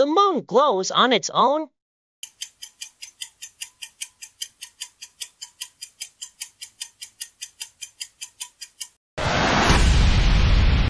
The moon glows on its own